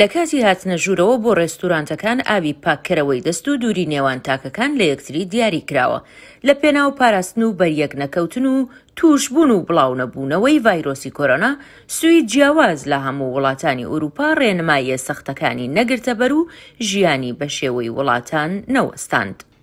لە کاتی هاتنە ژوورەوە بۆ ڕێستورانتەکان ئاوی پاککەرەوەی دەست و دووری نێوان تاکەکان لە یەکتری دیاری کراوە لە پێناو پاراستن و بەریەک نەکەوتن و تووشبوون و بڵاونەبوونەوەی ڤایرۆسی کۆرۆنا، سوید جیاواز لە هەموو وڵاتانی ئورووپا ڕێنماییە سەختەکانی نەگرتەبەر و ژیانی بە شێوەی وڵاتان نەوەستاند.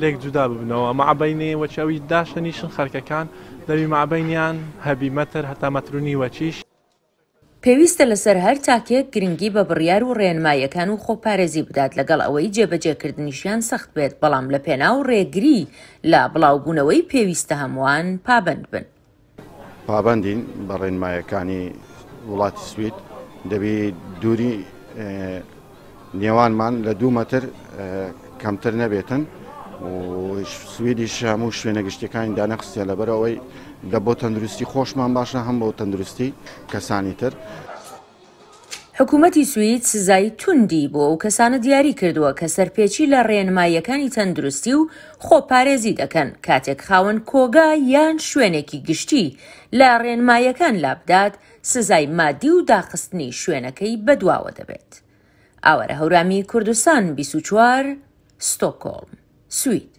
لێک جودا ببنەوە مابەینی وەچی ئەوی داشەنیشن خەرکەکان لەوی مابەینیان هەبی مەتر هەتا مەتر و نیو وەچیش. پێویستە لەسەر هەر تاکێک گرنگی بە بڕیار و ڕێنماییەکان و خۆپارێزی بدات لەگەڵ ئەوەی جێبەجێکردنیشیان سەخت بێت بەڵام لە پێناو ڕێگری لە بڵاوبوونەوەی پێویستە هەمووان پابەند بن. پابەندین بە ڕێنمایەکانی وڵاتی سوید دەبی دووری نێوانمان لە دوو مەتر کەمتر نەبێتن سویدیش هەموو شوێنە گشتەکانی دانەخستە لەبەرەوەی دە بۆ تەندروستی خۆشمان باشە هەم بۆ تەندروستی کەسانی تر حکومەتی سوید سزای توندی بۆ ئەو کەسانە دیاری کردووە کە سەرپێچی لە ڕێنماییەکانی تەندروستی و خۆپارێزی دەکەن، کاتێک خاوەن کۆگا یان شوێنێکی گشتی لە ڕێنماییەکان لابدات، سزای مادی و داخستنی شوێنەکەی بەدواوە دەبێت. ئاوارە هەورامی کوردستان بیست و چوار، ستۆکۆڵم، سوید.